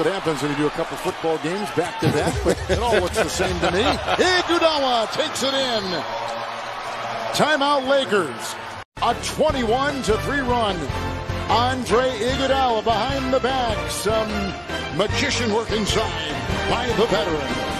what happens when you do a couple football games back to back, it all looks the same to me. Iguodala takes it in. Timeout Lakers. A 21 to 3 run. Andre Iguodala behind the back. Some magician work inside by the veteran.